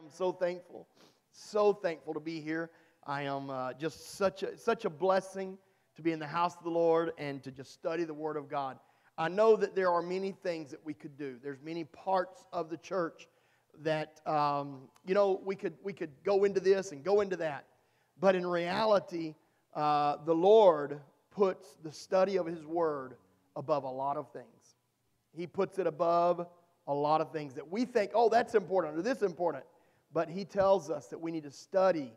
I'm so thankful, so thankful to be here. I am uh, just such a, such a blessing to be in the house of the Lord and to just study the Word of God. I know that there are many things that we could do. There's many parts of the church that um, you know we could we could go into this and go into that, but in reality, uh, the Lord puts the study of His Word above a lot of things. He puts it above a lot of things that we think, oh, that's important or this important. But he tells us that we need to study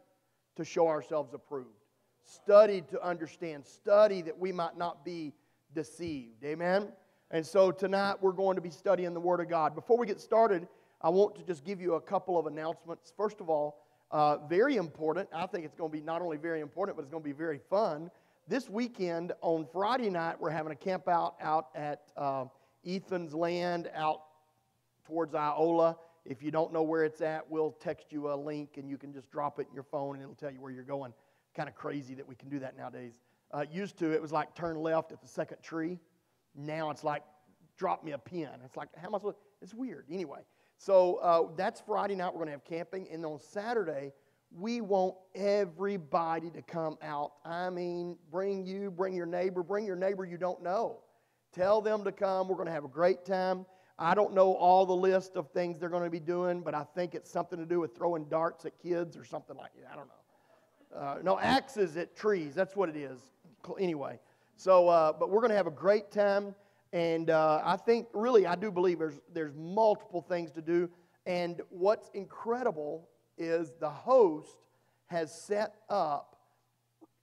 to show ourselves approved, study to understand, study that we might not be deceived. Amen? And so tonight we're going to be studying the Word of God. Before we get started, I want to just give you a couple of announcements. First of all, uh, very important. I think it's going to be not only very important, but it's going to be very fun. This weekend on Friday night, we're having a camp out out at uh, Ethan's land out towards Iola. If you don't know where it's at, we'll text you a link and you can just drop it in your phone and it'll tell you where you're going. Kind of crazy that we can do that nowadays. Uh, used to, it was like turn left at the second tree. Now it's like drop me a pin. It's like, how am I supposed It's weird. Anyway, so uh, that's Friday night. We're going to have camping. And on Saturday, we want everybody to come out. I mean, bring you, bring your neighbor, bring your neighbor you don't know. Tell them to come. We're going to have a great time. I don't know all the list of things they're going to be doing, but I think it's something to do with throwing darts at kids or something like that. I don't know. Uh, no, axes at trees. That's what it is. Anyway, so, uh, but we're going to have a great time. And uh, I think, really, I do believe there's, there's multiple things to do. And what's incredible is the host has set up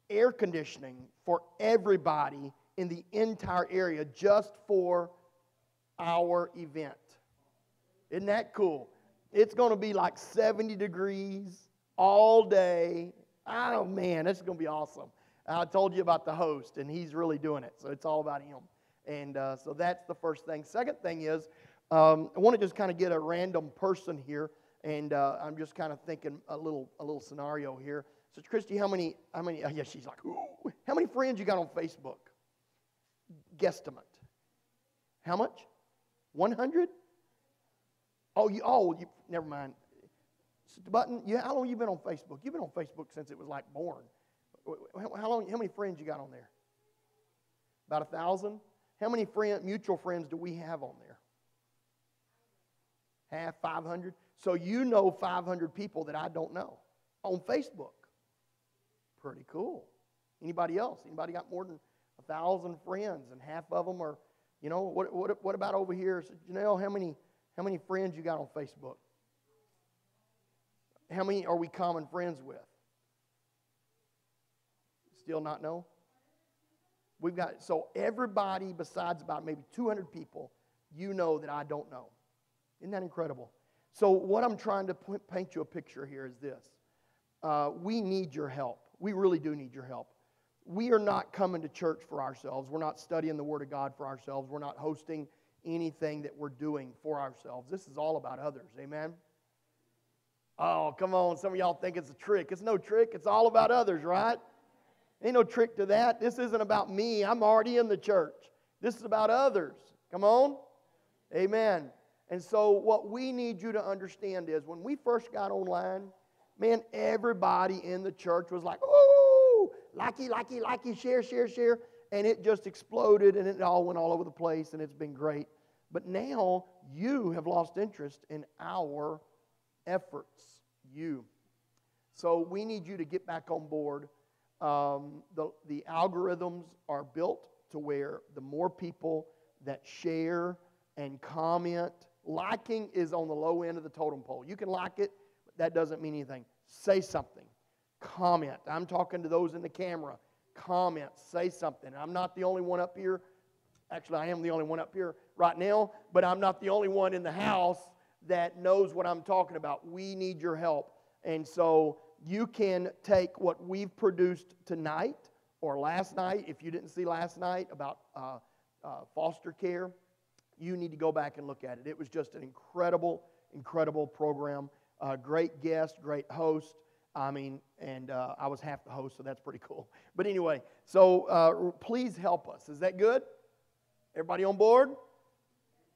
air conditioning for everybody in the entire area just for our event. Isn't that cool? It's going to be like 70 degrees all day. Oh, man, this is going to be awesome. I told you about the host, and he's really doing it. So it's all about him. And uh, so that's the first thing. Second thing is, um, I want to just kind of get a random person here, and uh, I'm just kind of thinking a little a little scenario here. So, Christy, how many? How many? Uh, yeah, she's like, Ooh. how many friends you got on Facebook? Guesstimate. How much? 100? Oh, you, oh, you, never mind. Button, you, how long you been on Facebook? You've been on Facebook since it was like born. How, long? How many friends you got on there? About a thousand. How many friend, mutual friends do we have on there? Half, 500. So you know 500 people that I don't know on Facebook. Pretty cool. Anybody else? Anybody got more than a thousand friends, and half of them are you know, what, what, what about over here? So, Janelle, how many, how many friends you got on Facebook? How many are we common friends with? Still not know? We've got, so everybody besides about maybe 200 people, you know that I don't know. Isn't that incredible? So, what I'm trying to paint you a picture here is this uh, we need your help. We really do need your help we are not coming to church for ourselves. We're not studying the Word of God for ourselves. We're not hosting anything that we're doing for ourselves. This is all about others. Amen? Oh, come on. Some of y'all think it's a trick. It's no trick. It's all about others, right? Ain't no trick to that. This isn't about me. I'm already in the church. This is about others. Come on? Amen. And so, what we need you to understand is when we first got online, man, everybody in the church was like, oh, likey, likey, likey, share, share, share. And it just exploded and it all went all over the place and it's been great. But now you have lost interest in our efforts. You. So we need you to get back on board. Um, the, the algorithms are built to where the more people that share and comment, liking is on the low end of the totem pole. You can like it, but that doesn't mean anything. Say something comment. I'm talking to those in the camera. Comment, say something. I'm not the only one up here. Actually, I am the only one up here right now, but I'm not the only one in the house that knows what I'm talking about. We need your help. And so you can take what we've produced tonight or last night, if you didn't see last night about uh, uh, foster care, you need to go back and look at it. It was just an incredible, incredible program. Uh, great guest, great host. I mean, and uh, I was half the host, so that's pretty cool. But anyway, so uh, please help us. Is that good? Everybody on board?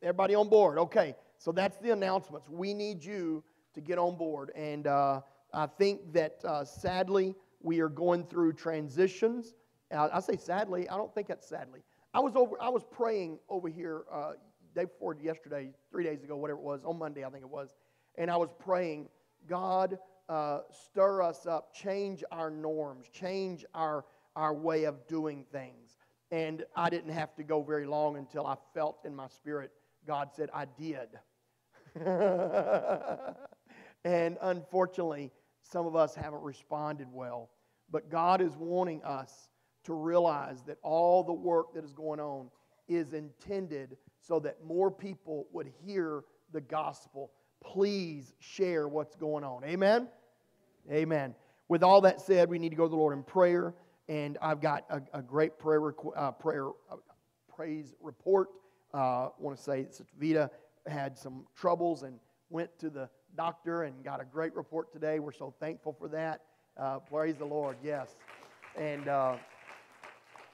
Everybody on board? Okay, so that's the announcements. We need you to get on board. And uh, I think that uh, sadly, we are going through transitions. Uh, I say sadly, I don't think that's sadly. I was over. I was praying over here uh, day before yesterday, three days ago, whatever it was, on Monday, I think it was, and I was praying, God, uh, stir us up, change our norms, change our our way of doing things. And I didn't have to go very long until I felt in my spirit, God said, I did. and unfortunately, some of us haven't responded well. But God is wanting us to realize that all the work that is going on is intended so that more people would hear the gospel. Please share what's going on. Amen? Amen. With all that said, we need to go to the Lord in prayer. And I've got a, a great prayer, uh, prayer uh, praise report. I uh, want to say Sister Vita had some troubles and went to the doctor and got a great report today. We're so thankful for that. Uh, praise the Lord, yes. And uh,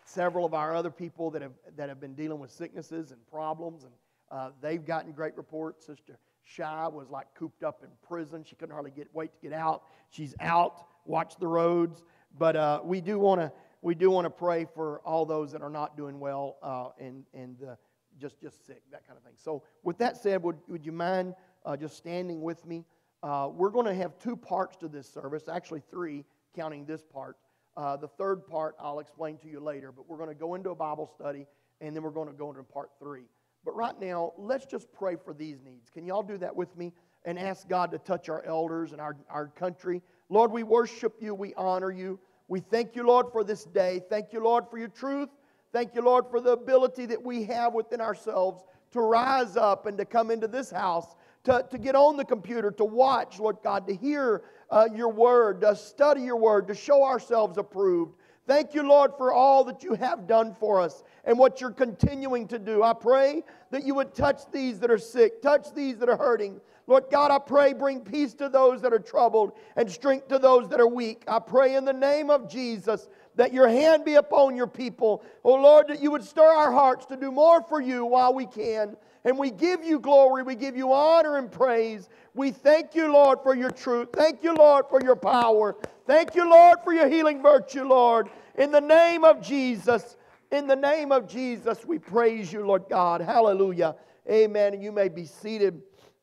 several of our other people that have, that have been dealing with sicknesses and problems, and uh, they've gotten great reports. Sister Shy was like cooped up in prison. She couldn't hardly get wait to get out. She's out. Watch the roads. But uh, we do want to we do want to pray for all those that are not doing well uh, and and uh, just just sick, that kind of thing. So with that said, would would you mind uh, just standing with me? Uh, we're going to have two parts to this service, actually three, counting this part. Uh, the third part I'll explain to you later, but we're going to go into a Bible study and then we're going to go into part three. But right now, let's just pray for these needs. Can y'all do that with me and ask God to touch our elders and our, our country? Lord, we worship you, we honor you. We thank you, Lord, for this day. Thank you, Lord, for your truth. Thank you, Lord, for the ability that we have within ourselves to rise up and to come into this house to, to get on the computer, to watch, Lord God, to hear uh, your word, to study your word, to show ourselves approved. Thank you, Lord, for all that you have done for us and what you're continuing to do. I pray that you would touch these that are sick, touch these that are hurting. Lord God, I pray bring peace to those that are troubled and strength to those that are weak. I pray in the name of Jesus that your hand be upon your people. Oh Lord, that you would stir our hearts to do more for you while we can. And we give you glory, we give you honor and praise. We thank you, Lord, for your truth. Thank you, Lord, for your power. Thank you, Lord, for your healing virtue, Lord. In the name of Jesus, in the name of Jesus, we praise you, Lord God. Hallelujah. Amen. And you may be seated.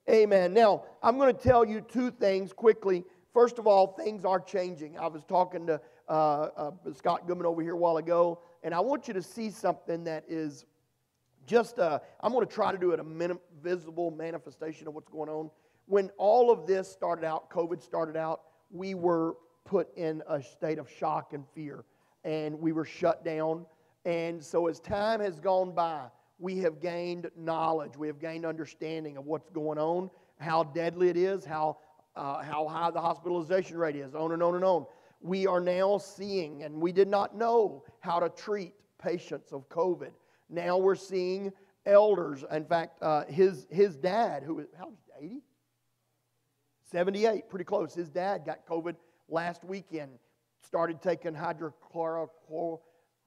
Amen. Now, I'm going to tell you two things quickly. First of all, things are changing. I was talking to uh, uh, Scott Goodman over here a while ago, and I want you to see something that is just, uh, I'm going to try to do it a minim- visible manifestation of what's going on. When all of this started out, COVID started out, we were put in a state of shock and fear, and we were shut down. And so, as time has gone by, we have gained knowledge, we have gained understanding of what's going on, how deadly it is, how, uh, how high the hospitalization rate is, on and on and on. We are now seeing, and we did not know how to treat patients of COVID. Now we're seeing elders. In fact, uh, his, his dad, who is, how 80? 78, pretty close. His dad got COVID last weekend, started taking hydrochloro,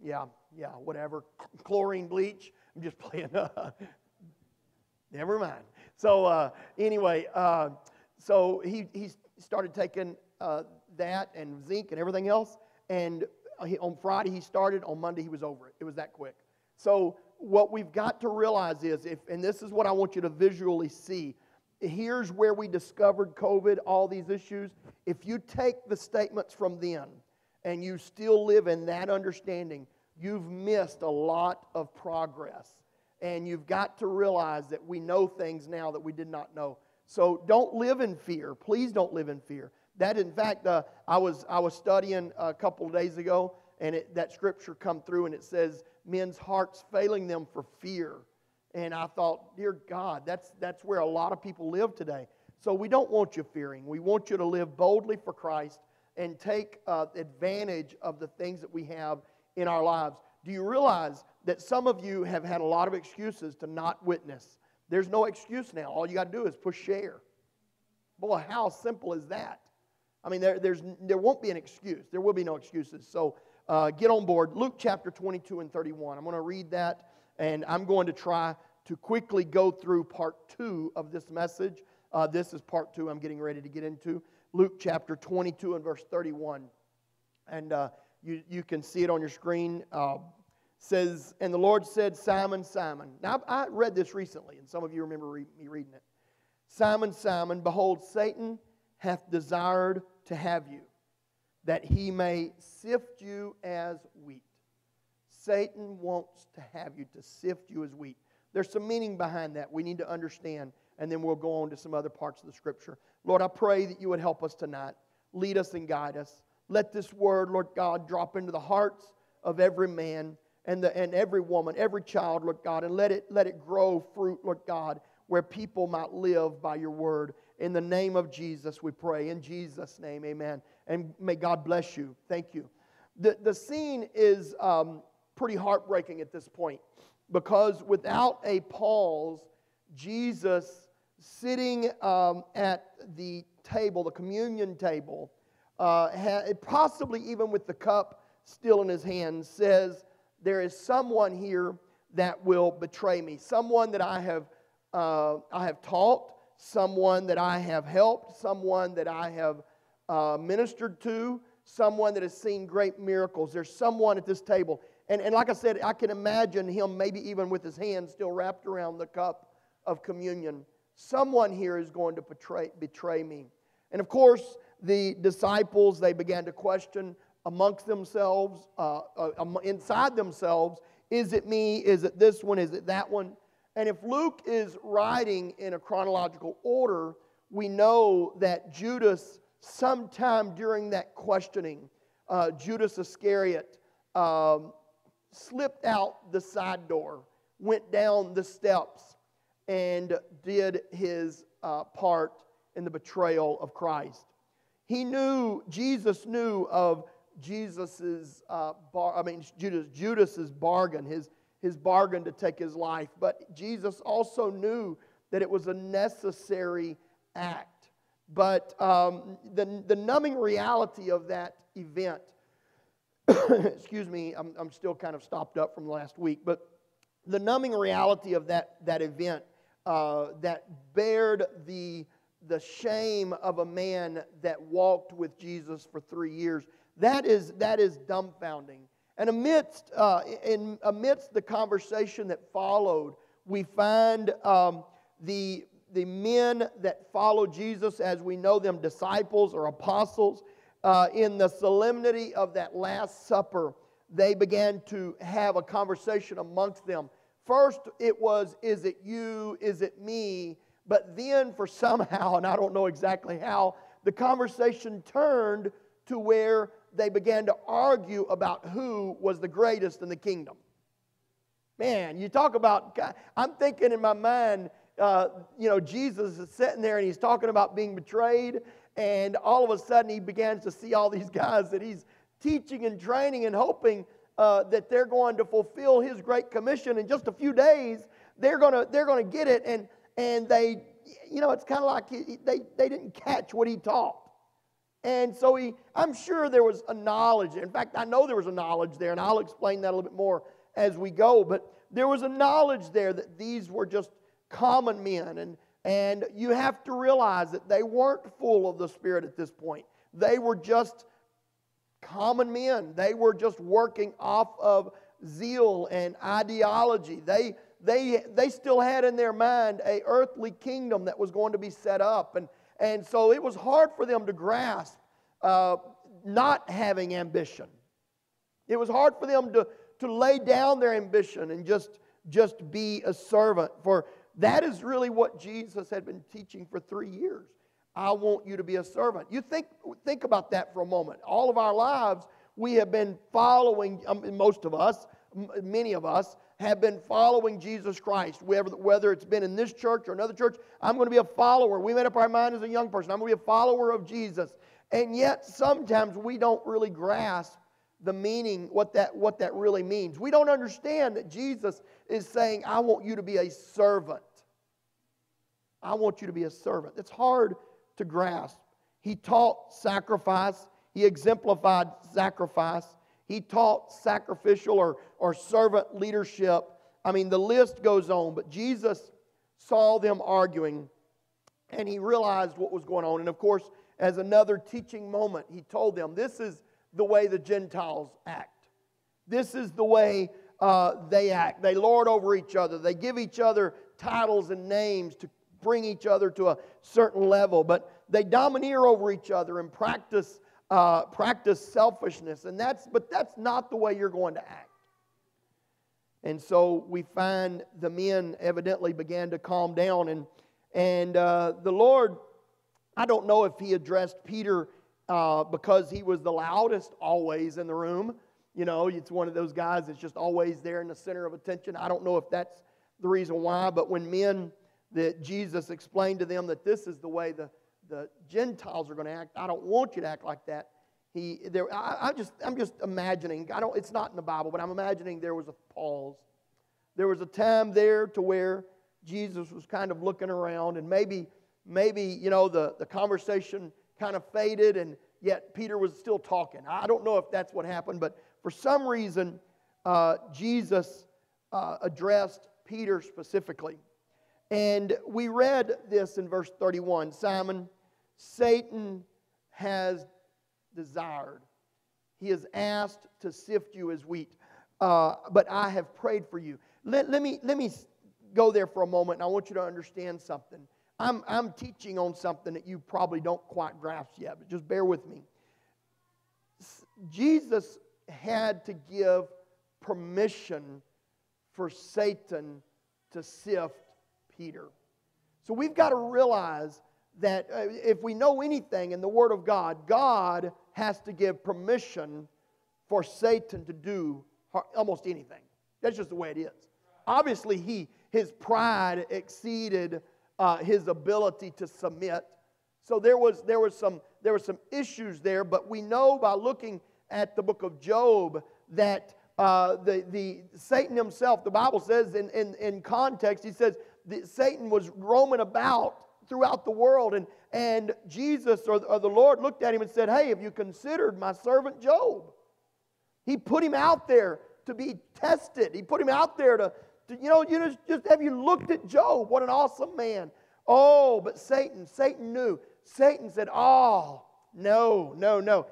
yeah, yeah, whatever, chlorine bleach. I'm just playing. Uh, never mind. So uh, anyway, uh, so he, he started taking uh, that and zinc and everything else. And he, on Friday he started. On Monday he was over it. It was that quick. So what we've got to realize is, if, and this is what I want you to visually see. Here's where we discovered COVID, all these issues. If you take the statements from then and you still live in that understanding, you've missed a lot of progress. And you've got to realize that we know things now that we did not know. So don't live in fear. Please don't live in fear. That, in fact, uh, I, was, I was studying a couple of days ago, and it, that scripture come through, and it says, men's hearts failing them for fear. And I thought, dear God, that's, that's where a lot of people live today. So we don't want you fearing. We want you to live boldly for Christ and take uh, advantage of the things that we have in our lives. Do you realize that some of you have had a lot of excuses to not witness? There's no excuse now. All you got to do is push share. Boy, how simple is that? I mean, there, there's, there won't be an excuse. There will be no excuses. So uh, get on board. Luke chapter 22 and 31. I'm going to read that, and I'm going to try to quickly go through part two of this message. Uh, this is part two I'm getting ready to get into. Luke chapter 22 and verse 31. And uh, you, you can see it on your screen. Uh, says, And the Lord said, Simon, Simon. Now, I read this recently, and some of you remember re- me reading it. Simon, Simon, behold, Satan hath desired to have you, that he may sift you as wheat. Satan wants to have you, to sift you as wheat. There's some meaning behind that we need to understand, and then we'll go on to some other parts of the scripture. Lord, I pray that you would help us tonight. Lead us and guide us. Let this word, Lord God, drop into the hearts of every man and, the, and every woman, every child, Lord God, and let it, let it grow fruit, Lord God, where people might live by your word. In the name of Jesus, we pray. In Jesus' name, amen. And may God bless you. Thank you. The, the scene is um, pretty heartbreaking at this point because without a pause, Jesus sitting um, at the table, the communion table, uh, possibly even with the cup still in his hand, says, There is someone here that will betray me, someone that I have, uh, I have taught, someone that I have helped, someone that I have uh, ministered to, someone that has seen great miracles. There's someone at this table. And, and like I said, I can imagine him maybe even with his hand still wrapped around the cup of communion. Someone here is going to betray, betray me. And of course, the disciples, they began to question amongst themselves, uh, uh, inside themselves, is it me? Is it this one? Is it that one? And if Luke is writing in a chronological order, we know that Judas, sometime during that questioning, uh, Judas Iscariot um, slipped out the side door, went down the steps, and did his uh, part in the betrayal of Christ. He knew, Jesus knew of Jesus's, uh, bar, I mean, Judas, Judas's bargain, his, his bargain to take his life. But Jesus also knew that it was a necessary act. But um, the, the numbing reality of that event, excuse me, I'm, I'm still kind of stopped up from last week, but the numbing reality of that, that event uh, that bared the, the shame of a man that walked with Jesus for three years. That is, that is dumbfounding. And amidst, uh, in, amidst the conversation that followed, we find um, the, the men that follow Jesus, as we know them, disciples or apostles, uh, in the solemnity of that Last Supper, they began to have a conversation amongst them First, it was, is it you? Is it me? But then, for somehow, and I don't know exactly how, the conversation turned to where they began to argue about who was the greatest in the kingdom. Man, you talk about, I'm thinking in my mind, uh, you know, Jesus is sitting there and he's talking about being betrayed, and all of a sudden he begins to see all these guys that he's teaching and training and hoping uh, that they're going to fulfill his great commission in just a few days. They're going to, they're to get it. And, and they, you know, it's kind of like he, they, they didn't catch what he taught. And so he, I'm sure there was a knowledge. In fact, I know there was a knowledge there, and I'll explain that a little bit more as we go. But there was a knowledge there that these were just common men. And, and you have to realize that they weren't full of the Spirit at this point. They were just common men. They were just working off of zeal and ideology. They, they, they still had in their mind a earthly kingdom that was going to be set up. And, and so it was hard for them to grasp uh, not having ambition. It was hard for them to, to lay down their ambition and just, just be a servant. For that is really what Jesus had been teaching for three years. I want you to be a servant. You think, think about that for a moment. All of our lives, we have been following, most of us, many of us, have been following Jesus Christ. Whether, whether it's been in this church or another church, I'm going to be a follower. We made up our mind as a young person. I'm going to be a follower of Jesus. And yet, sometimes we don't really grasp the meaning, what that, what that really means. We don't understand that Jesus is saying, I want you to be a servant. I want you to be a servant. It's hard to grasp. He taught sacrifice, he exemplified sacrifice, he taught sacrificial or, or servant leadership. I mean, the list goes on, but Jesus saw them arguing and he realized what was going on. And of course, as another teaching moment, he told them, This is the way the Gentiles act. This is the way uh, they act. They lord over each other, they give each other titles and names to bring each other to a certain level, but they domineer over each other and practice, uh, practice selfishness. And that's, but that's not the way you're going to act. And so we find the men evidently began to calm down. And, and uh, the Lord, I don't know if he addressed Peter uh, because he was the loudest always in the room. You know, it's one of those guys that's just always there in the center of attention. I don't know if that's the reason why, but when men that Jesus explained to them that this is the way the, the Gentiles are going to act, I don't want you to act like that. He, there, I, I just, I'm just imagining. I don't. It's not in the Bible, but I'm imagining there was a pause. There was a time there to where Jesus was kind of looking around, and maybe, maybe you know, the, the conversation kind of faded, and yet Peter was still talking. I don't know if that's what happened, but for some reason, uh, Jesus uh, addressed Peter specifically. And we read this in verse 31 Simon, Satan has desired. He has asked to sift you as wheat, uh, but I have prayed for you. Let, let, me, let me go there for a moment, and I want you to understand something. I'm, I'm teaching on something that you probably don't quite grasp yet, but just bear with me. Jesus had to give permission for Satan to sift Peter. So we've got to realize that uh, if we know anything in the Word of God, God has to give permission for Satan to do almost anything. That's just the way it is. Obviously, he, his pride exceeded uh, his ability to submit. So there was, there, was some, there were some issues there, but we know by looking at the book of Job that uh, the, the Satan himself, the Bible says in, in, in context, he says that Satan was roaming about throughout the world. And, and Jesus or, or the Lord looked at him and said, Hey, have you considered my servant Job? He put him out there to be tested. He put him out there to, to you know, you just, just have you looked at Job? What an awesome man. Oh, but Satan, Satan knew. Satan said, Oh, no, no, no.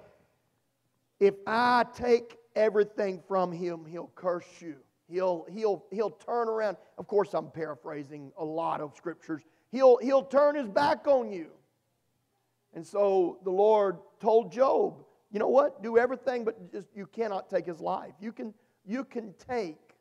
If I take everything from him, he'll curse you. He'll, he'll, he'll turn around. Of course, I'm paraphrasing a lot of scriptures he'll, he'll turn his back on you. And so the Lord told Job, you know what? Do everything, but just you cannot take his life. You can, you can take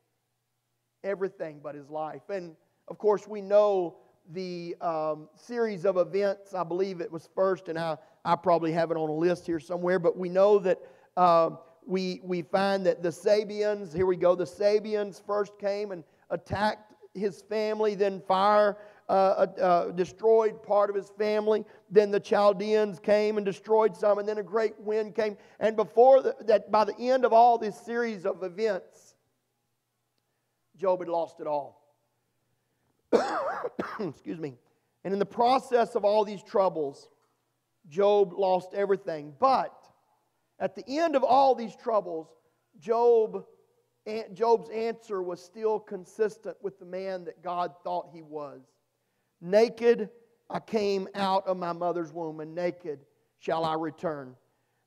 everything but his life. And of course, we know the um, series of events. I believe it was first, and I, I probably have it on a list here somewhere, but we know that uh, we, we find that the Sabeans, here we go, the Sabeans first came and attacked his family, then fire uh, uh, uh, destroyed part of his family. Then the Chaldeans came and destroyed some, and then a great wind came. And before the, that, by the end of all this series of events, Job had lost it all. Excuse me. And in the process of all these troubles, Job lost everything. But at the end of all these troubles, Job, Job's answer was still consistent with the man that God thought he was. Naked I came out of my mother's womb, and naked shall I return.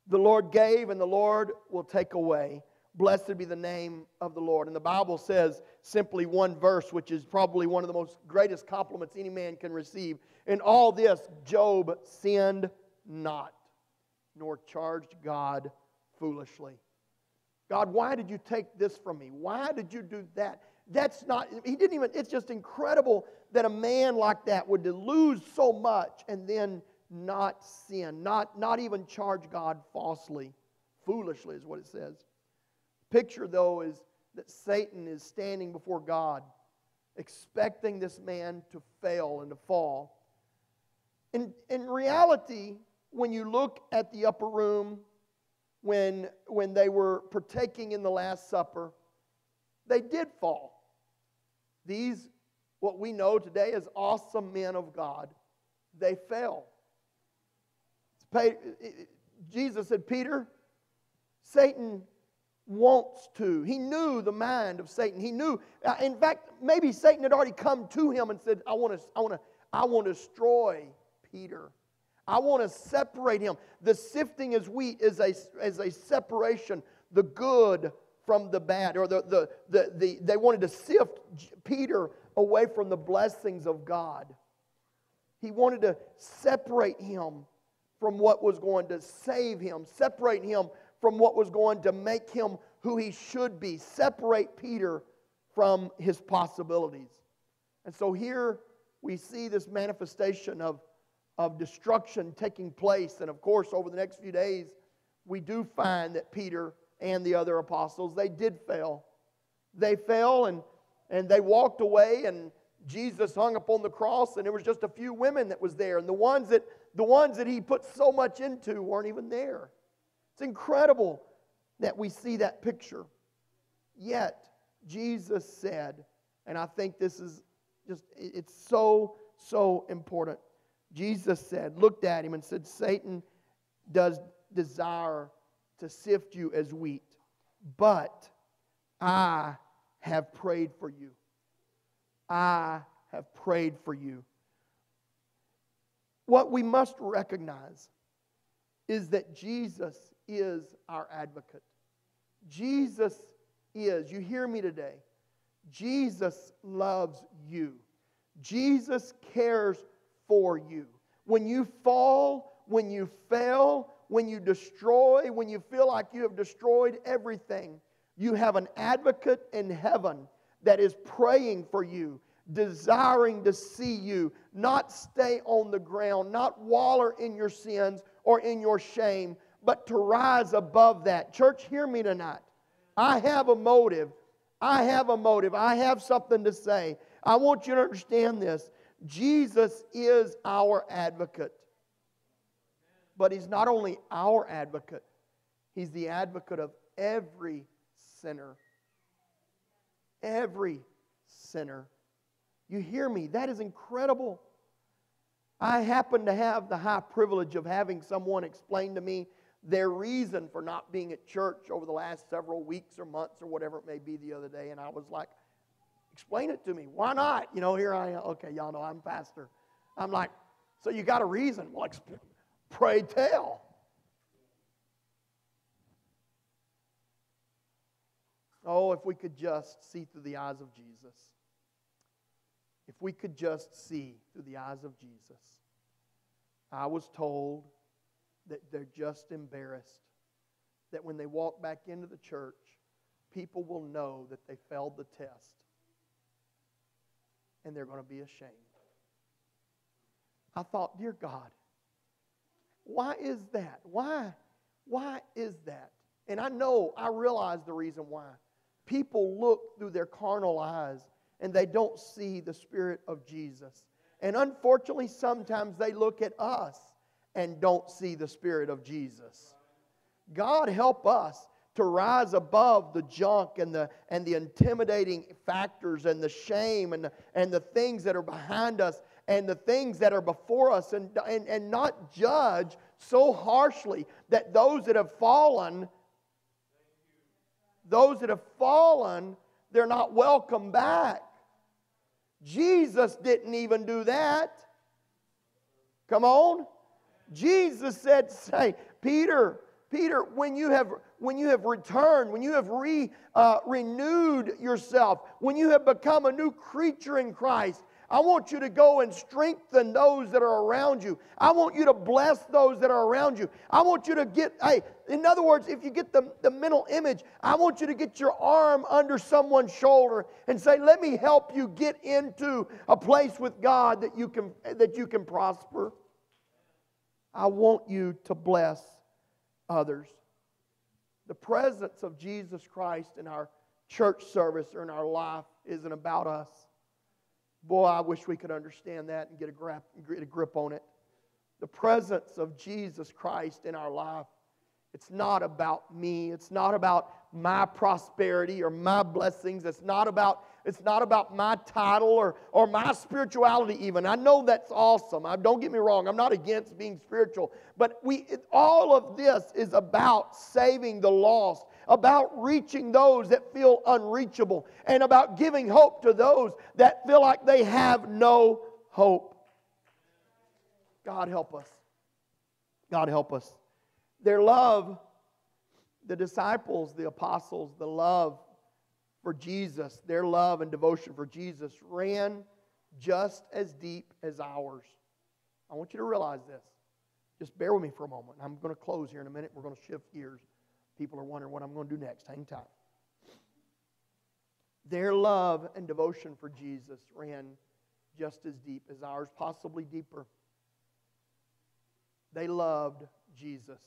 The Lord gave, and the Lord will take away. Blessed be the name of the Lord. And the Bible says simply one verse, which is probably one of the most greatest compliments any man can receive. In all this, Job sinned not, nor charged God foolishly. God, why did you take this from me? Why did you do that? That's not, he didn't even, it's just incredible that a man like that would lose so much and then not sin, not, not even charge God falsely. Foolishly is what it says. Picture, though, is that Satan is standing before God, expecting this man to fail and to fall. In, in reality, when you look at the upper room, when, when they were partaking in the Last Supper, they did fall. These, what we know today as awesome men of God, they fell. Jesus said, Peter, Satan wants to. He knew the mind of Satan. He knew, uh, in fact, maybe Satan had already come to him and said, I want to, I want to, I want to destroy Peter. I want to separate him. The sifting as wheat is a, is a separation, the good from the bad. Or the, the, the, the, they wanted to sift Peter away from the blessings of God. He wanted to separate him from what was going to save him, separate him from what was going to make him who he should be, separate Peter from his possibilities. And so here we see this manifestation of, of destruction taking place. And of course, over the next few days, we do find that Peter and the other apostles, they did fail. They fell and, and they walked away and Jesus hung upon the cross and there was just a few women that was there. And the ones that, the ones that he put so much into weren't even there. It's incredible that we see that picture. Yet, Jesus said, and I think this is just, it's so, so important. Jesus said, looked at him and said, Satan does desire to sift you as wheat, but I have prayed for you. I have prayed for you. What we must recognize is that Jesus is our advocate. Jesus is, you hear me today, Jesus loves you. Jesus cares for you. When you fall, when you fail, when you destroy, when you feel like you have destroyed everything, you have an advocate in heaven that is praying for you, desiring to see you not stay on the ground, not waller in your sins or in your shame, but to rise above that. Church, hear me tonight. I have a motive. I have a motive. I have something to say. I want you to understand this. Jesus is our advocate. But he's not only our advocate, he's the advocate of every sinner. Every sinner. You hear me? That is incredible. I happen to have the high privilege of having someone explain to me their reason for not being at church over the last several weeks or months or whatever it may be the other day. And I was like, explain it to me. Why not? You know, here I am. Okay, y'all know I'm pastor. I'm like, so you got a reason. Well, pray tell. Oh, if we could just see through the eyes of Jesus. If we could just see through the eyes of Jesus. I was told that they're just embarrassed. That when they walk back into the church, people will know that they failed the test and they're going to be ashamed. I thought, dear God, why is that? Why? Why is that? And I know, I realize the reason why. People look through their carnal eyes and they don't see the Spirit of Jesus. And unfortunately, sometimes they look at us and don't see the Spirit of Jesus. God help us to rise above the junk and the, and the intimidating factors and the shame and the, and the things that are behind us and the things that are before us and, and, and not judge so harshly that those that have fallen, those that have fallen, they're not welcome back. Jesus didn't even do that. Come on. Jesus said, say, Peter, Peter, when you have when you have returned, when you have re, uh, renewed yourself, when you have become a new creature in Christ, I want you to go and strengthen those that are around you. I want you to bless those that are around you. I want you to get, hey, in other words, if you get the, the mental image, I want you to get your arm under someone's shoulder and say, let me help you get into a place with God that you can, that you can prosper. I want you to bless others. The presence of Jesus Christ in our church service or in our life isn't about us. Boy, I wish we could understand that and get a, grip, get a grip on it. The presence of Jesus Christ in our life, it's not about me. It's not about my prosperity or my blessings. It's not about it's not about my title or, or my spirituality, even. I know that's awesome. I, don't get me wrong. I'm not against being spiritual. But we, it, all of this is about saving the lost, about reaching those that feel unreachable, and about giving hope to those that feel like they have no hope. God help us. God help us. Their love, the disciples, the apostles, the love for Jesus, their love and devotion for Jesus ran just as deep as ours. I want you to realize this. Just bear with me for a moment. I'm going to close here in a minute. We're going to shift gears. People are wondering what I'm going to do next. Hang tight. Their love and devotion for Jesus ran just as deep as ours, possibly deeper. They loved Jesus,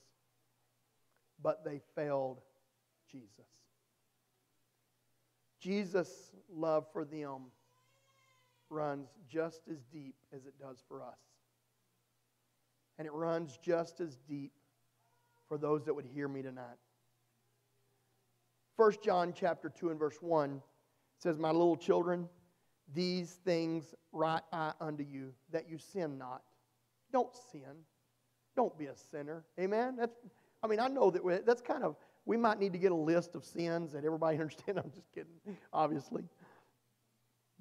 but they failed Jesus. Jesus' love for them runs just as deep as it does for us. And it runs just as deep for those that would hear me tonight. 1 John chapter 2 and verse 1 says, My little children, these things write I unto you, that you sin not. Don't sin. Don't be a sinner. Amen? That's, I mean, I know that that's kind of, we might need to get a list of sins that everybody understand. I'm just kidding, obviously.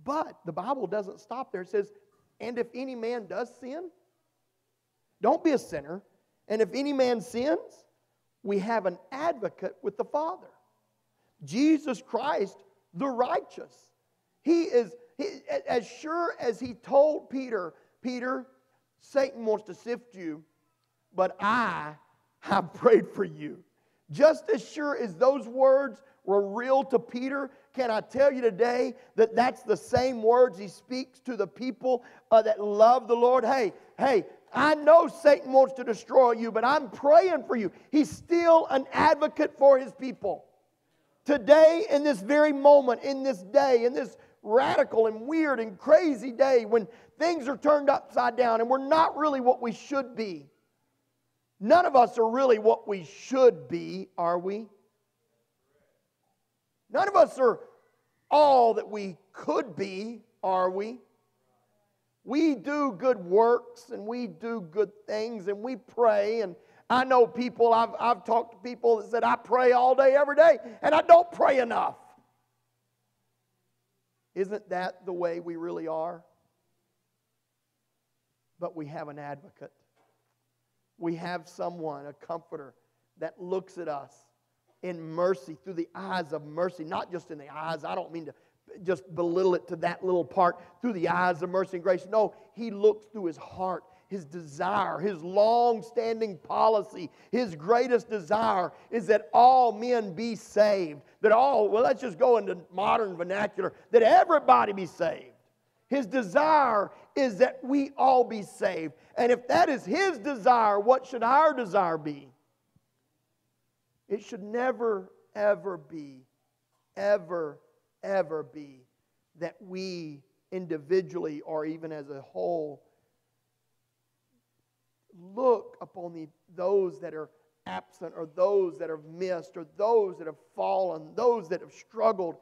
But the Bible doesn't stop there. It says, and if any man does sin, don't be a sinner. And if any man sins, we have an advocate with the Father. Jesus Christ, the righteous. He is, he, as sure as he told Peter, Peter, Satan wants to sift you, but I have prayed for you. Just as sure as those words were real to Peter, can I tell you today that that's the same words he speaks to the people uh, that love the Lord? Hey, hey, I know Satan wants to destroy you, but I'm praying for you. He's still an advocate for his people. Today, in this very moment, in this day, in this radical and weird and crazy day when things are turned upside down and we're not really what we should be, None of us are really what we should be, are we? None of us are all that we could be, are we? We do good works and we do good things and we pray. And I know people, I've, I've talked to people that said, I pray all day, every day, and I don't pray enough. Isn't that the way we really are? But we have an advocate we have someone, a comforter, that looks at us in mercy through the eyes of mercy, not just in the eyes. I don't mean to just belittle it to that little part through the eyes of mercy and grace. No, he looks through his heart, his desire, his long standing policy. His greatest desire is that all men be saved. That all, well, let's just go into modern vernacular, that everybody be saved. His desire is that we all be saved. And if that is His desire, what should our desire be? It should never, ever be, ever, ever be that we individually or even as a whole look upon the, those that are absent or those that have missed or those that have fallen, those that have struggled,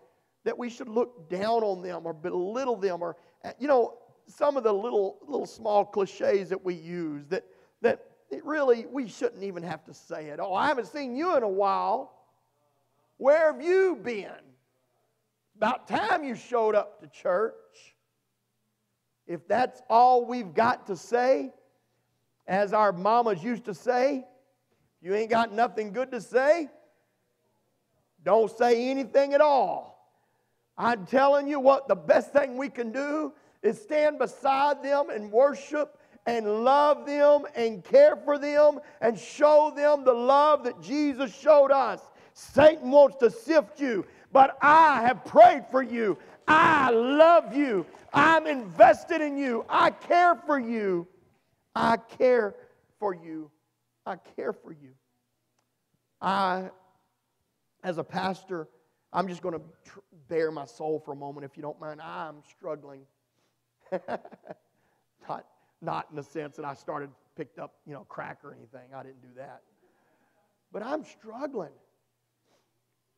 that we should look down on them or belittle them or, you know, some of the little, little small cliches that we use that, that it really, we shouldn't even have to say it. Oh, I haven't seen you in a while. Where have you been? About time you showed up to church. If that's all we've got to say, as our mamas used to say, you ain't got nothing good to say, don't say anything at all. I'm telling you what, the best thing we can do is stand beside them and worship and love them and care for them and show them the love that Jesus showed us. Satan wants to sift you, but I have prayed for you. I love you. I'm invested in you. I care for you. I care for you. I care for you. I, as a pastor, I'm just going to bare my soul for a moment, if you don't mind. I'm struggling not, not in the sense that I started, picked up, you know, crack or anything. I didn't do that. But I'm struggling.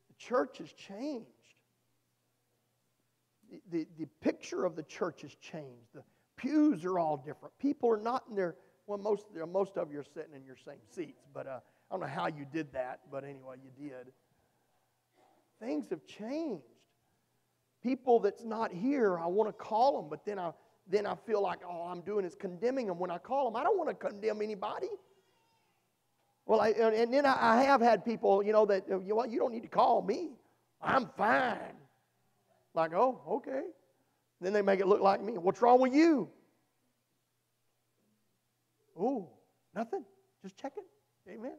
The church has changed. The, the, the picture of the church has changed. The pews are all different. People are not in their, well, most, most of you are sitting in your same seats, but uh, I don't know how you did that, but anyway, you did. Things have changed people that's not here, I want to call them, but then I, then I feel like all I'm doing is condemning them when I call them. I don't want to condemn anybody. Well, I, and then I have had people, you know, that, you know, you don't need to call me. I'm fine. Like, oh, okay. Then they make it look like me. What's wrong with you? Oh, nothing. Just checking. Amen.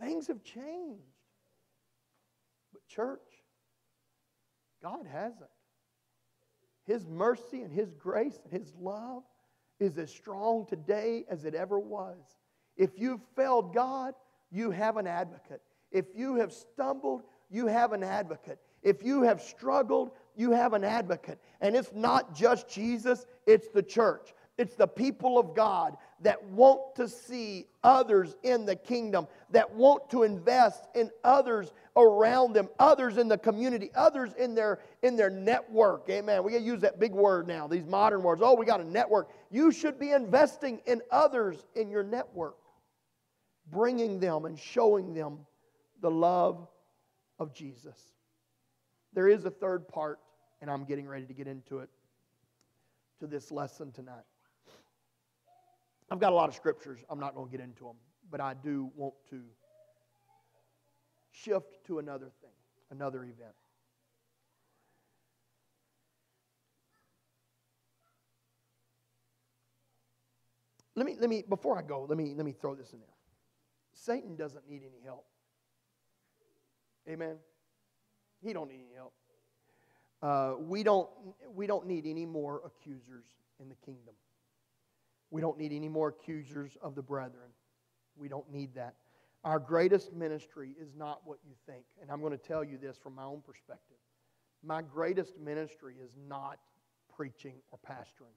Things have changed. But, church, God hasn't. His mercy and His grace and His love is as strong today as it ever was. If you've failed God, you have an advocate. If you have stumbled, you have an advocate. If you have struggled, you have an advocate. And it's not just Jesus, it's the church. It's the people of God that want to see others in the kingdom, that want to invest in others around them, others in the community, others in their in their network. Amen. We use that big word now, these modern words. Oh, we got a network. You should be investing in others in your network, bringing them and showing them the love of Jesus. There is a third part, and I'm getting ready to get into it to this lesson tonight. I've got a lot of scriptures. I'm not going to get into them, but I do want to shift to another thing, another event. Let me, let me, before I go, let me, let me throw this in there. Satan doesn't need any help. Amen. He don't need any help. Uh, we don't we don't need any more accusers in the kingdom. We don't need any more accusers of the brethren. We don't need that. Our greatest ministry is not what you think. And I'm going to tell you this from my own perspective. My greatest ministry is not preaching or pastoring.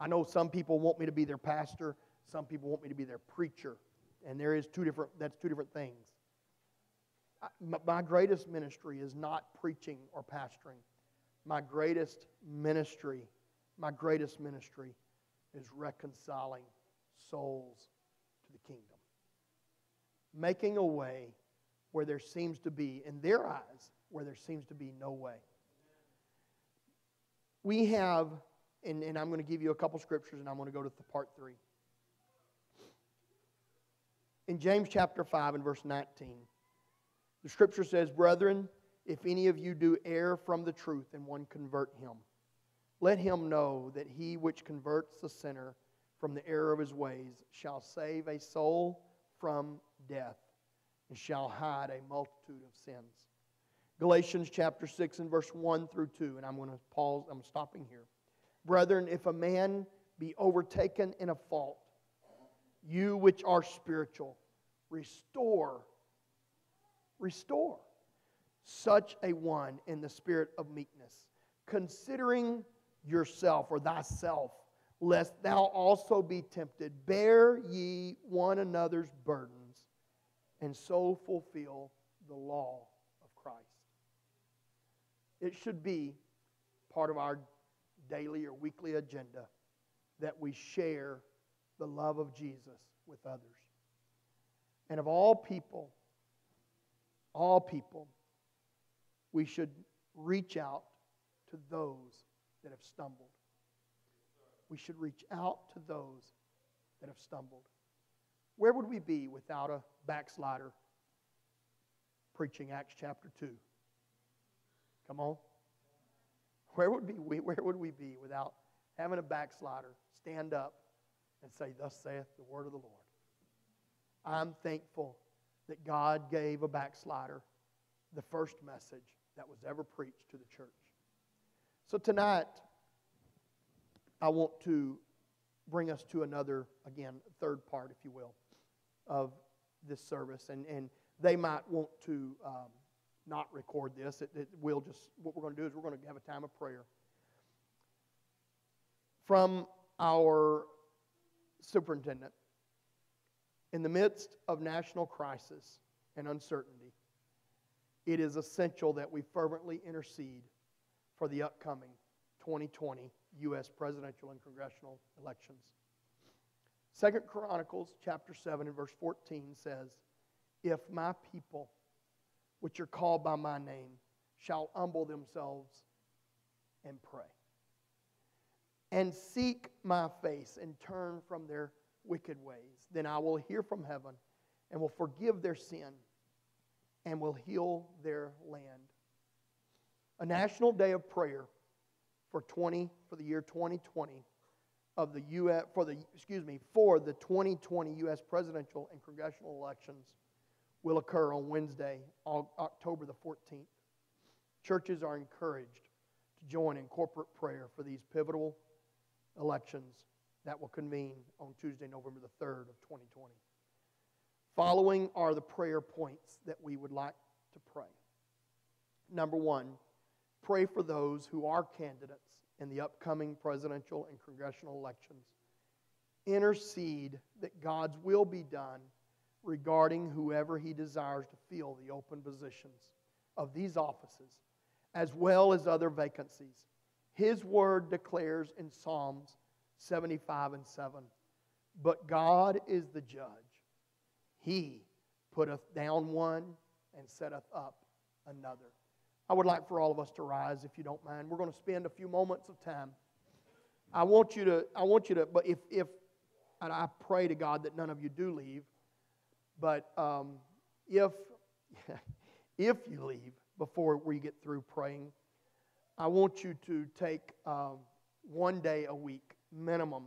I know some people want me to be their pastor, some people want me to be their preacher. And there is two different that's two different things. My greatest ministry is not preaching or pastoring. My greatest ministry, my greatest ministry is reconciling souls to the kingdom. Making a way where there seems to be, in their eyes, where there seems to be no way. We have, and, and I'm going to give you a couple scriptures and I'm going to go to the part three. In James chapter 5 and verse 19, the scripture says, Brethren, if any of you do err from the truth and one convert him, let him know that he which converts the sinner from the error of his ways shall save a soul from death and shall hide a multitude of sins. Galatians chapter 6 and verse 1 through 2, and I'm going to pause, I'm stopping here. Brethren, if a man be overtaken in a fault, you which are spiritual, restore, restore such a one in the spirit of meekness, considering yourself or thyself, lest thou also be tempted. Bear ye one another's burdens, and so fulfill the law of Christ. It should be part of our daily or weekly agenda that we share the love of Jesus with others. And of all people, all people, we should reach out to those that have stumbled. We should reach out to those that have stumbled. Where would we be without a backslider preaching Acts chapter 2? Come on. Where would, be, where would we be without having a backslider stand up and say, Thus saith the word of the Lord? I'm thankful that God gave a backslider the first message that was ever preached to the church. So tonight, I want to bring us to another, again, third part, if you will, of this service. And, and they might want to um, not record this. It, it will just, what we're going to do is we're going to have a time of prayer. From our superintendent, in the midst of national crisis and uncertainty, it is essential that we fervently intercede for the upcoming 2020 U.S. presidential and congressional elections. Second Chronicles chapter 7 and verse 14 says, If my people, which are called by my name, shall humble themselves and pray. and seek my face and turn from their wicked ways. Then I will hear from heaven and will forgive their sin and will heal their land. A national day of prayer for 20 for the year 2020 of the US for the excuse me for the 2020 US presidential and congressional elections will occur on Wednesday, October the 14th. Churches are encouraged to join in corporate prayer for these pivotal elections that will convene on Tuesday, November the 3rd of 2020. Following are the prayer points that we would like to pray. Number one, pray for those who are candidates in the upcoming presidential and congressional elections. Intercede that God's will be done regarding whoever he desires to fill the open positions of these offices, as well as other vacancies. His word declares in Psalms 75 and 7 But God is the judge. He putteth down one and setteth up another. I would like for all of us to rise, if you don't mind. We're going to spend a few moments of time. I want you to, I want you to, but if, if, and I pray to God that none of you do leave, but um, if, if you leave before we get through praying, I want you to take um, one day a week minimum.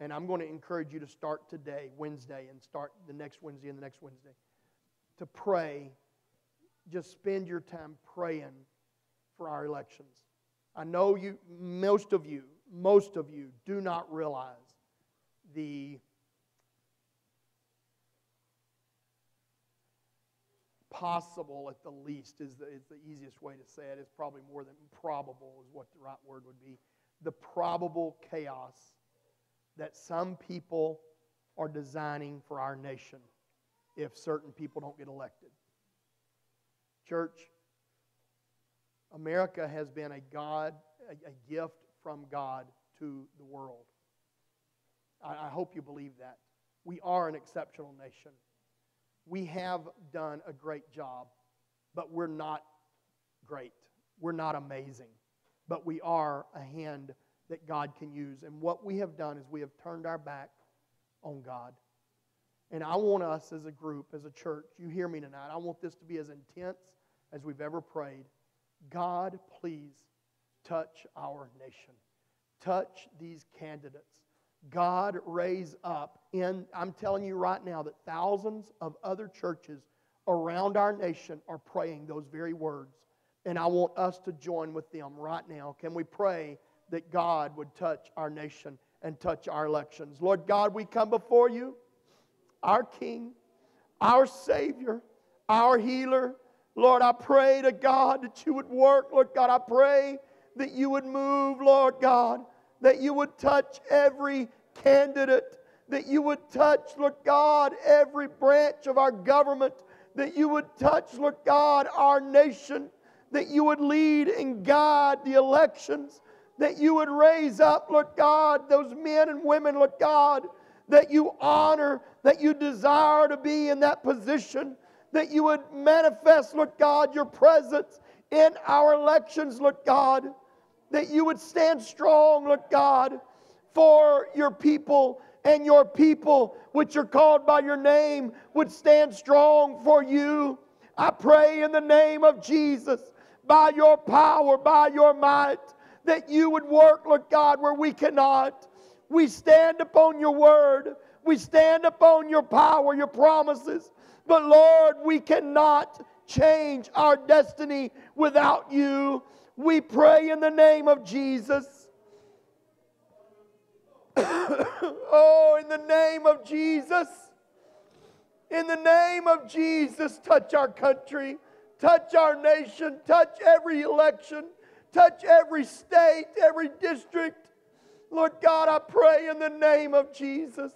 And I'm going to encourage you to start today, Wednesday, and start the next Wednesday and the next Wednesday, to pray. Just spend your time praying for our elections. I know you, most of you, most of you do not realize the possible at the least is the, is the easiest way to say it. It's probably more than probable is what the right word would be. The probable chaos that some people are designing for our nation if certain people don't get elected. Church, America has been a God, a, gift from God to the world. I, I hope you believe that. We are an exceptional nation we have done a great job, but we're not great. We're not amazing, but we are a hand that God can use. And what we have done is we have turned our back on God. And I want us as a group, as a church, you hear me tonight, I want this to be as intense as we've ever prayed. God, please touch our nation. Touch these candidates. God raise up in, I'm telling you right now that thousands of other churches around our nation are praying those very words. And I want us to join with them right now. Can we pray that God would touch our nation and touch our elections? Lord God, we come before you, our King, our Savior, our healer. Lord, I pray to God that you would work. Lord God, I pray that you would move, Lord God that you would touch every candidate, that you would touch, Lord God, every branch of our government, that you would touch, Lord God, our nation, that you would lead and guide the elections, that you would raise up, Lord God, those men and women, Lord God, that you honor, that you desire to be in that position, that you would manifest, Lord God, your presence in our elections, Lord God that you would stand strong, Lord God, for your people, and your people, which are called by your name, would stand strong for you. I pray in the name of Jesus, by your power, by your might, that you would work, Lord God, where we cannot. We stand upon your word. We stand upon your power, your promises. But Lord, we cannot change our destiny without you. We pray in the name of Jesus. oh, in the name of Jesus. In the name of Jesus, touch our country, touch our nation, touch every election, touch every state, every district. Lord God, I pray in the name of Jesus.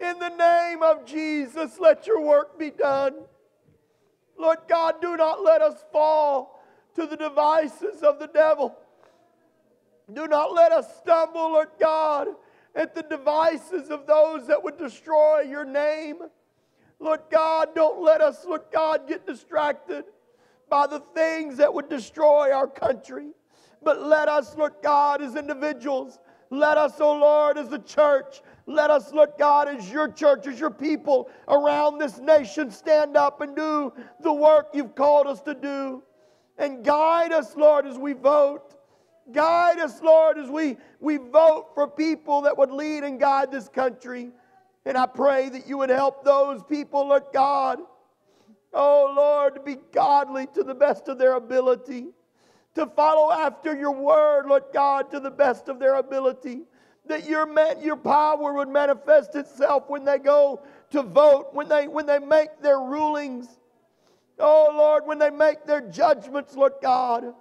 In the name of Jesus, let your work be done. Lord God, do not let us fall to the devices of the devil. Do not let us stumble, Lord God, at the devices of those that would destroy your name. Lord God, don't let us, Lord God, get distracted by the things that would destroy our country. but let us, Lord God, as individuals, let us, oh Lord, as a church, let us, Lord God, as your church, as your people around this nation, stand up and do the work you've called us to do. And guide us, Lord, as we vote. Guide us, Lord, as we, we vote for people that would lead and guide this country. And I pray that you would help those people, Lord God, oh Lord, to be godly to the best of their ability, to follow after your word, Lord God, to the best of their ability. That your, your power would manifest itself when they go to vote, when they, when they make their rulings. Oh Lord, when they make their judgments, Lord God.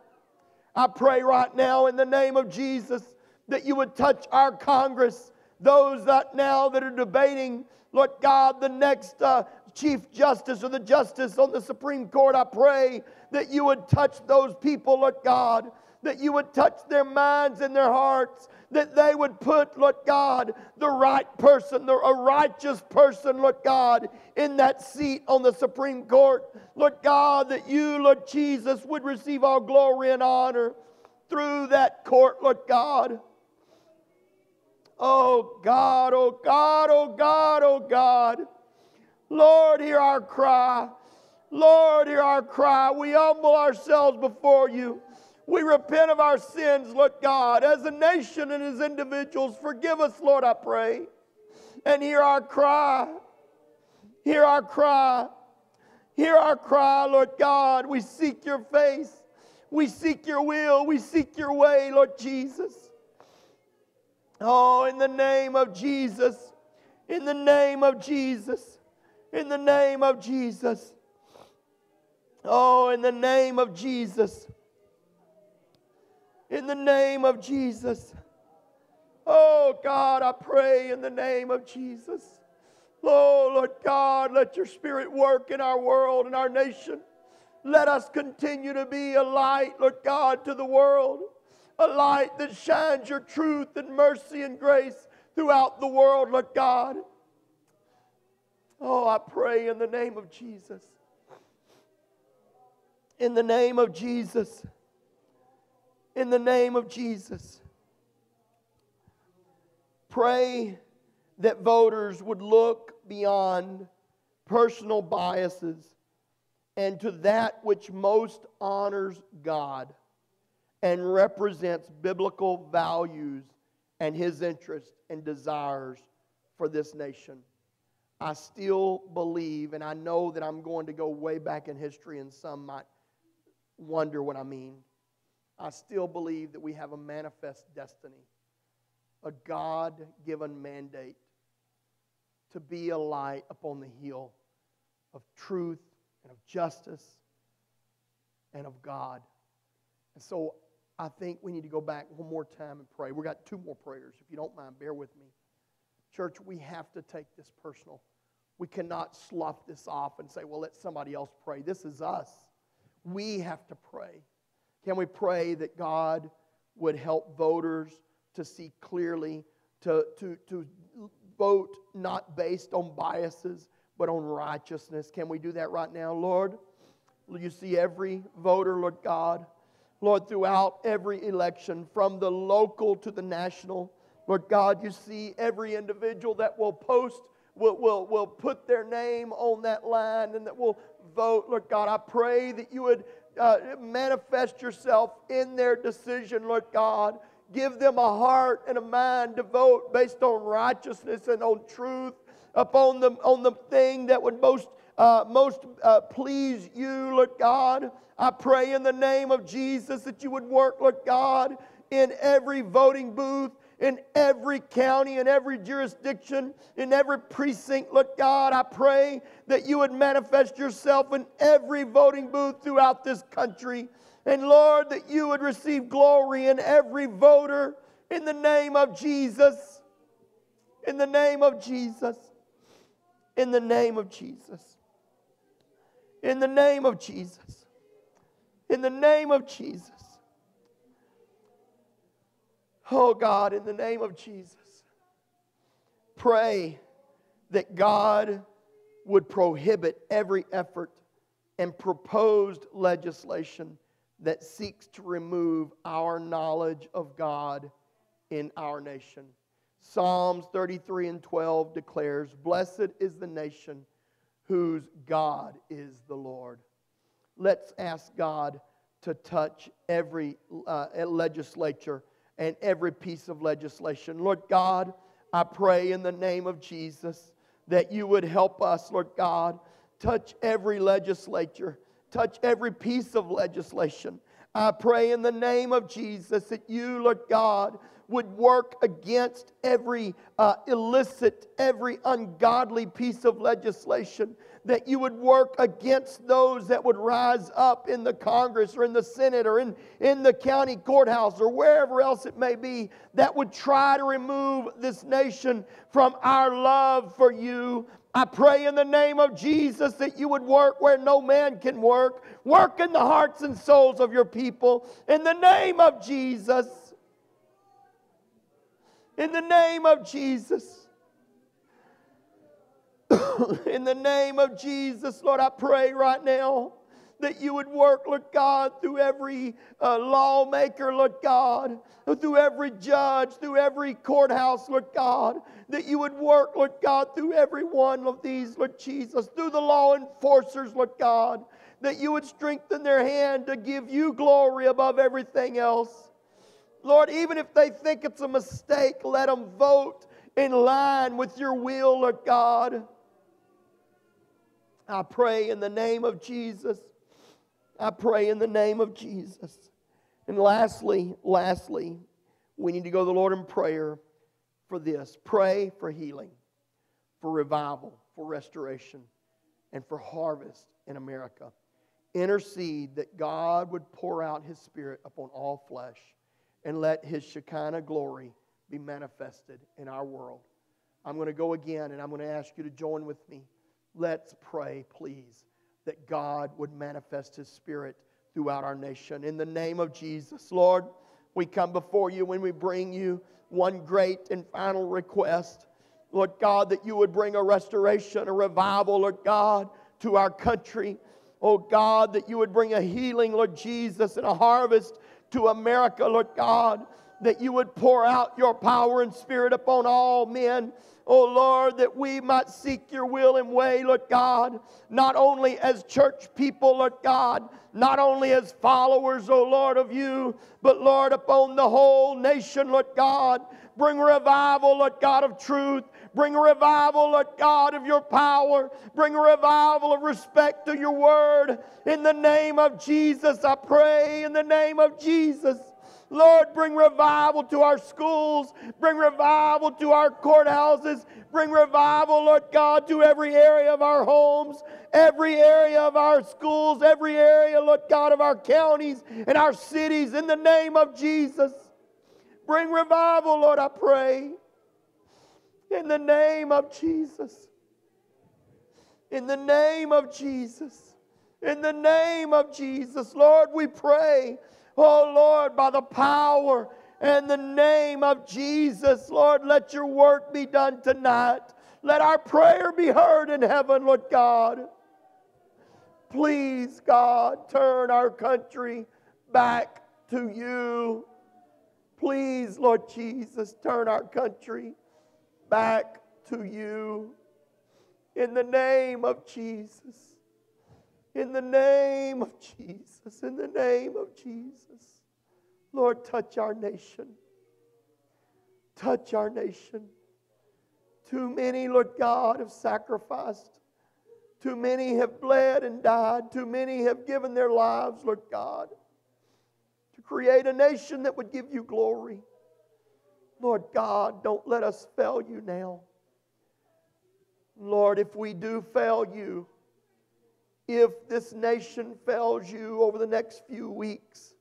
I pray right now in the name of Jesus that you would touch our Congress, those that now that are debating, Lord God, the next uh, Chief Justice or the Justice on the Supreme Court. I pray that you would touch those people, Lord God, that you would touch their minds and their hearts, that they would put, Lord God, the right person, the, a righteous person, Lord God, in that seat on the Supreme Court. Lord God, that you, Lord Jesus, would receive all glory and honor through that court, Lord God. Oh God, oh God, oh God, oh God. Lord, hear our cry. Lord, hear our cry. We humble ourselves before you. We repent of our sins, Lord God, as a nation and as individuals. Forgive us, Lord, I pray. And hear our cry. Hear our cry. Hear our cry, Lord God. We seek your face. We seek your will. We seek your way, Lord Jesus. Oh, in the name of Jesus. In the name of Jesus. In the name of Jesus. Oh, in the name of Jesus in the name of Jesus. Oh God, I pray in the name of Jesus. Oh Lord God, let your spirit work in our world and our nation. Let us continue to be a light, Lord God, to the world. A light that shines your truth and mercy and grace throughout the world, Lord God. Oh, I pray in the name of Jesus. In the name of Jesus in the name of Jesus. Pray that voters would look beyond personal biases and to that which most honors God and represents biblical values and his interests and desires for this nation. I still believe, and I know that I'm going to go way back in history, and some might wonder what I mean. I still believe that we have a manifest destiny, a God given mandate to be a light upon the hill of truth and of justice and of God. And so I think we need to go back one more time and pray. We've got two more prayers. If you don't mind, bear with me. Church, we have to take this personal. We cannot slough this off and say, well, let somebody else pray. This is us. We have to pray. Can we pray that God would help voters to see clearly, to, to, to vote not based on biases, but on righteousness? Can we do that right now, Lord? You see every voter, Lord God. Lord, throughout every election, from the local to the national, Lord God, you see every individual that will post, will, will, will put their name on that line and that will vote. Lord God, I pray that you would uh, manifest yourself in their decision, Lord God. Give them a heart and a mind to vote based on righteousness and on truth, upon the, on the thing that would most, uh, most uh, please you, Lord God. I pray in the name of Jesus that you would work, Lord God, in every voting booth in every county, in every jurisdiction, in every precinct. Lord God, I pray that you would manifest yourself in every voting booth throughout this country. And Lord, that you would receive glory in every voter in the name of Jesus. In the name of Jesus. In the name of Jesus. In the name of Jesus. In the name of Jesus. Oh God, in the name of Jesus, pray that God would prohibit every effort and proposed legislation that seeks to remove our knowledge of God in our nation. Psalms 33 and 12 declares, Blessed is the nation whose God is the Lord. Let's ask God to touch every uh, legislature and every piece of legislation. Lord God, I pray in the name of Jesus that you would help us, Lord God, touch every legislature, touch every piece of legislation. I pray in the name of Jesus that you, Lord God, would work against every uh, illicit, every ungodly piece of legislation that you would work against those that would rise up in the Congress or in the Senate or in, in the county courthouse or wherever else it may be that would try to remove this nation from our love for you. I pray in the name of Jesus that you would work where no man can work. Work in the hearts and souls of your people. In the name of Jesus. In the name of Jesus. in the name of Jesus, Lord, I pray right now that you would work, Lord God, through every uh, lawmaker, Lord God, through every judge, through every courthouse, Lord God, that you would work, Lord God, through every one of these, Lord Jesus, through the law enforcers, Lord God, that you would strengthen their hand to give you glory above everything else. Lord, even if they think it's a mistake, let them vote in line with your will, Lord God. I pray in the name of Jesus. I pray in the name of Jesus. And lastly, lastly, we need to go to the Lord in prayer for this. Pray for healing, for revival, for restoration, and for harvest in America. Intercede that God would pour out His Spirit upon all flesh and let His Shekinah glory be manifested in our world. I'm going to go again and I'm going to ask you to join with me. Let's pray, please, that God would manifest His Spirit throughout our nation. In the name of Jesus, Lord, we come before you when we bring you one great and final request. Lord God, that you would bring a restoration, a revival, Lord God, to our country. Oh God, that you would bring a healing, Lord Jesus, and a harvest to America, Lord God. That you would pour out your power and spirit upon all men oh Lord, that we might seek your will and way, Lord God, not only as church people, Lord God, not only as followers, oh Lord, of you, but Lord, upon the whole nation, Lord God. Bring revival, Lord God, of truth. Bring revival, Lord God, of your power. Bring revival of respect to your word. In the name of Jesus, I pray, in the name of Jesus. Lord, bring revival to our schools. Bring revival to our courthouses. Bring revival, Lord God, to every area of our homes, every area of our schools, every area, Lord God, of our counties and our cities in the name of Jesus. Bring revival, Lord, I pray. In the name of Jesus. In the name of Jesus. In the name of Jesus, Lord, we pray Oh Lord, by the power and the name of Jesus, Lord, let your work be done tonight. Let our prayer be heard in heaven, Lord God. Please, God, turn our country back to you. Please, Lord Jesus, turn our country back to you. In the name of Jesus. In the name of Jesus, in the name of Jesus. Lord, touch our nation. Touch our nation. Too many, Lord God, have sacrificed. Too many have bled and died. Too many have given their lives, Lord God, to create a nation that would give you glory. Lord God, don't let us fail you now. Lord, if we do fail you, if this nation fails you over the next few weeks.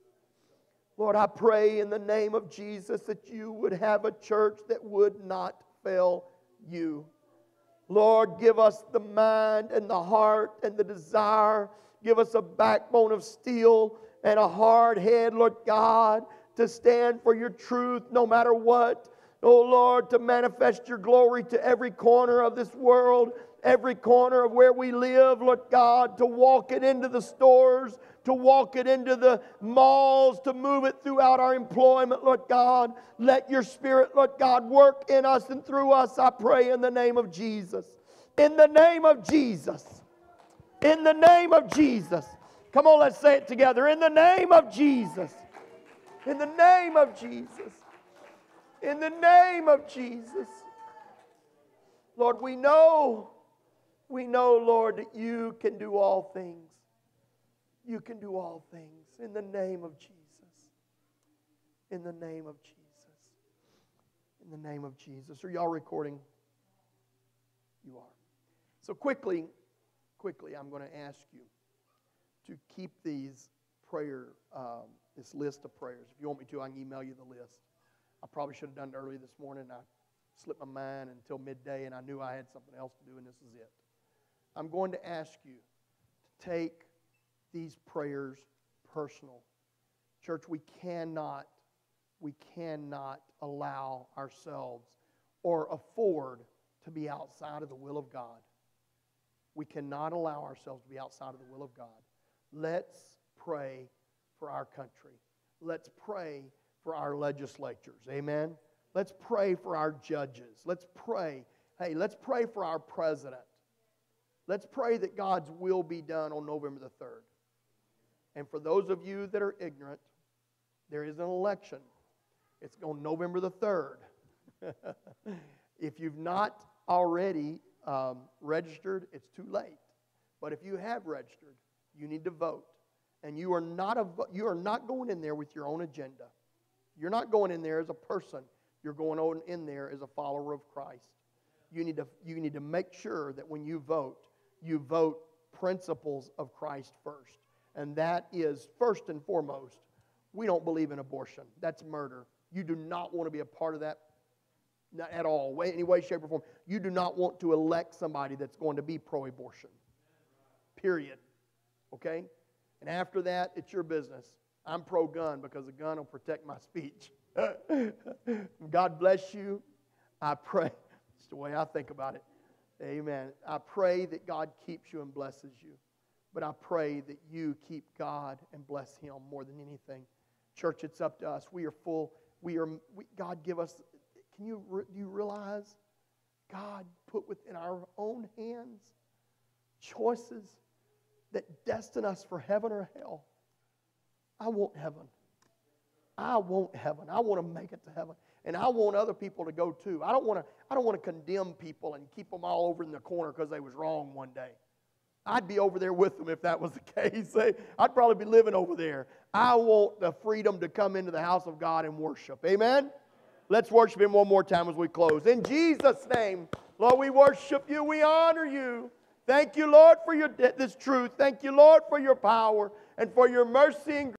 Lord, I pray in the name of Jesus that you would have a church that would not fail you. Lord, give us the mind and the heart and the desire. Give us a backbone of steel and a hard head, Lord God, to stand for your truth no matter what. oh Lord, to manifest your glory to every corner of this world, every corner of where we live, Lord God, to walk it into the stores, to walk it into the malls, to move it throughout our employment, Lord God. Let your Spirit, Lord God, work in us and through us, I pray, in the name of Jesus. In the name of Jesus. In the name of Jesus. Come on, let's say it together. In the name of Jesus. In the name of Jesus. In the name of Jesus. Lord, we know, we know, Lord, that you can do all things. You can do all things in the name of Jesus. In the name of Jesus. In the name of Jesus. Are y'all recording? You are. So quickly, quickly, I'm going to ask you to keep these prayer, um, this list of prayers. If you want me to, I can email you the list. I probably should have done it early this morning. I slipped my mind until midday, and I knew I had something else to do, and this is it. I'm going to ask you to take these prayers personal. Church, we cannot, we cannot allow ourselves or afford to be outside of the will of God. We cannot allow ourselves to be outside of the will of God. Let's pray for our country. Let's pray for our legislatures. Amen. Let's pray for our judges. Let's pray. Hey, let's pray for our president. Let's pray that God's will be done on November the 3rd. And for those of you that are ignorant, there is an election. It's on November the 3rd. if you've not already um, registered, it's too late. But if you have registered, you need to vote. And you are, not a, you are not going in there with your own agenda. You're not going in there as a person. You're going on in there as a follower of Christ. You need, to, you need to make sure that when you vote, you vote principles of Christ first and that is first and foremost, we don't believe in abortion. That's murder. You do not want to be a part of that not at all, any way, shape, or form. You do not want to elect somebody that's going to be pro abortion. Period. Okay? And after that, it's your business. I'm pro gun because a gun will protect my speech. God bless you. I pray. It's the way I think about it. Amen. I pray that God keeps you and blesses you. But I pray that you keep God and bless Him more than anything. Church, it's up to us. We are full. We are. We, God give us. Can you do you realize God put within our own hands choices that destine us for heaven or hell? I want heaven. I want heaven. I want to make it to heaven. And I want other people to go too. I don't want to, I don't want to condemn people and keep them all over in the corner because they was wrong one day. I'd be over there with them if that was the case. I'd probably be living over there. I want the freedom to come into the house of God and worship. Amen? Let's worship Him one more time as we close. In Jesus' name, Lord, we worship you. We honor you. Thank you, Lord, for your, this truth. Thank you, Lord, for your power and for your mercy and